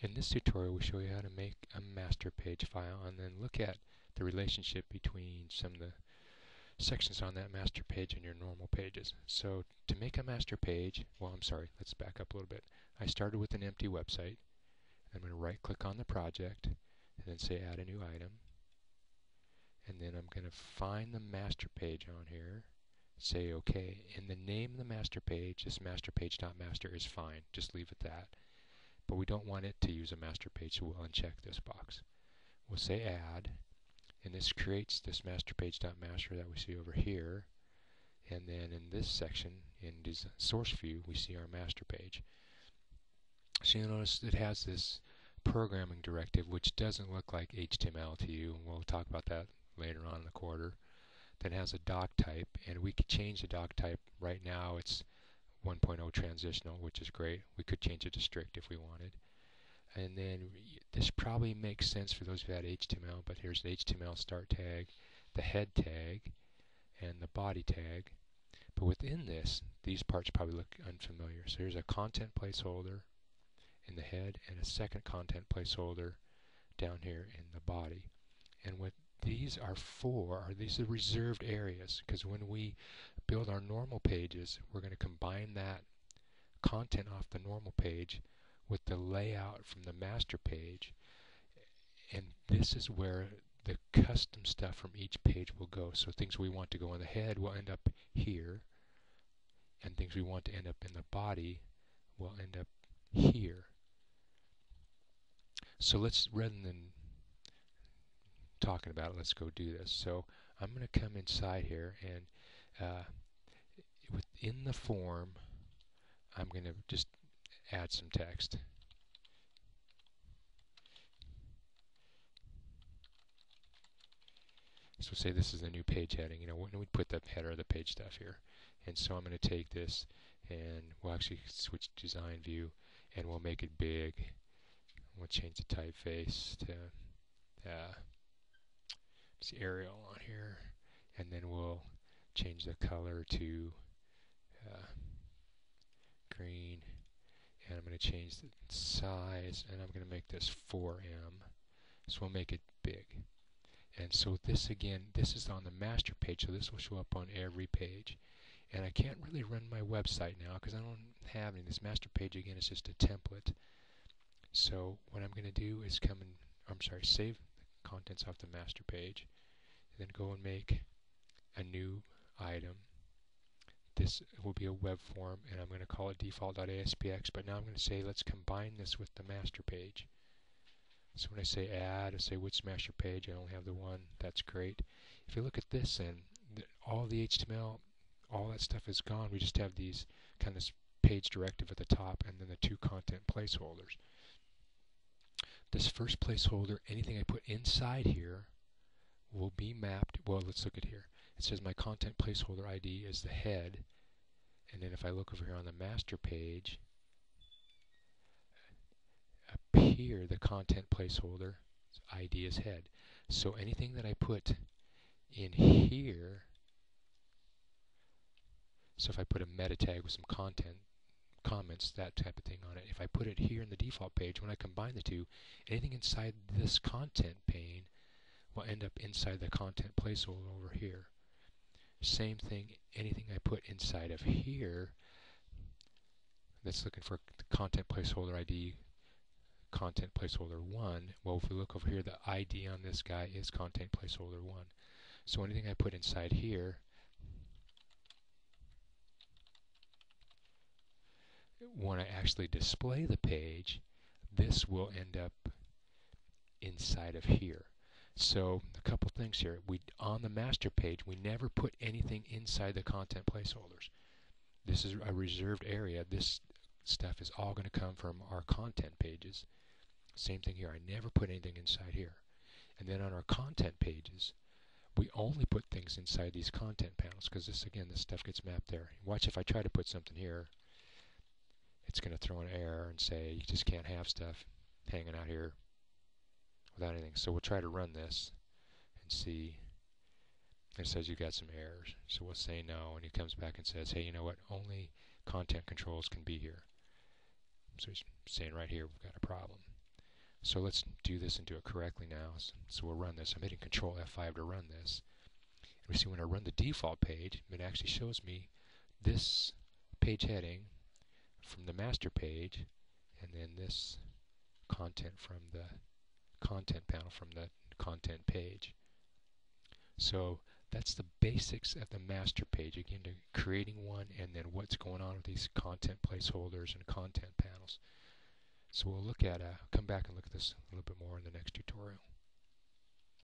In this tutorial we show you how to make a master page file and then look at the relationship between some of the sections on that master page and your normal pages. So to make a master page, well I'm sorry, let's back up a little bit. I started with an empty website. I'm going to right click on the project and then say add a new item. And then I'm going to find the master page on here say OK. In the name of the master page, this master page.master is fine. Just leave it that but we don't want it to use a master page, so we'll uncheck this box. We'll say add, and this creates this master page.master that we see over here. And then in this section, in source view, we see our master page. So you'll notice it has this programming directive, which doesn't look like HTML to you, and we'll talk about that later on in the quarter. That has a doc type, and we could change the doc type. Right now, it's 1.0 transitional, which is great. We could change it to strict if we wanted. And then this probably makes sense for those who had HTML, but here's the HTML start tag, the head tag, and the body tag. But within this, these parts probably look unfamiliar. So here's a content placeholder in the head and a second content placeholder down here in the body. And what these are for are these are reserved areas because when we build our normal pages, we're going to combine that content off the normal page with the layout from the master page. And this is where the custom stuff from each page will go. So things we want to go in the head will end up here. And things we want to end up in the body will end up here. So let's, rather than talking about it, let's go do this. So I'm going to come inside here and uh, within the form, I'm going to just add some text. So say this is a new page heading. You know, when we put the header of the page stuff here. And so I'm going to take this and we'll actually switch design view and we'll make it big. We'll change the typeface to uh, Arial on here. And then we'll change the color to uh, green. And I'm going to change the size and I'm going to make this 4M so we'll make it big. And so this again this is on the master page so this will show up on every page. And I can't really run my website now because I don't have any. This master page again is just a template. So what I'm going to do is come and I'm sorry save the contents off the master page and then go and make a new item. This will be a web form and I'm going to call it default.aspx but now I'm going to say let's combine this with the master page. So when I say add, I say which master page, I only have the one, that's great. If you look at this and all the HTML, all that stuff is gone, we just have these kind of page directive at the top and then the two content placeholders. This first placeholder, anything I put inside here will be mapped, well let's look at here it says my content placeholder ID is the head and then if I look over here on the master page up here the content placeholder ID is head so anything that I put in here so if I put a meta tag with some content comments, that type of thing on it. If I put it here in the default page, when I combine the two, anything inside this content pane will end up inside the content placeholder over here. Same thing, anything I put inside of here that's looking for content placeholder ID, content placeholder 1, well if we look over here the ID on this guy is content placeholder 1. So anything I put inside here when I actually display the page, this will end up inside of here. So a couple things here. We on the master page, we never put anything inside the content placeholders. This is a reserved area. This stuff is all going to come from our content pages. Same thing here. I never put anything inside here. And then on our content pages, we only put things inside these content panels because this again, this stuff gets mapped there. Watch if I try to put something here, it's going to throw an error and say you just can't have stuff hanging out here without anything. So we'll try to run this and see. It says you've got some errors. So we'll say no, and he comes back and says, hey, you know what? Only content controls can be here. So he's saying right here we've got a problem. So let's do this and do it correctly now. So we'll run this. I'm hitting Control F5 to run this. And we see when I run the default page, it actually shows me this page heading from the master page and then this content from the content panel from the content page. So that's the basics of the master page. Again, to creating one and then what's going on with these content placeholders and content panels. So we'll look at, uh, come back and look at this a little bit more in the next tutorial.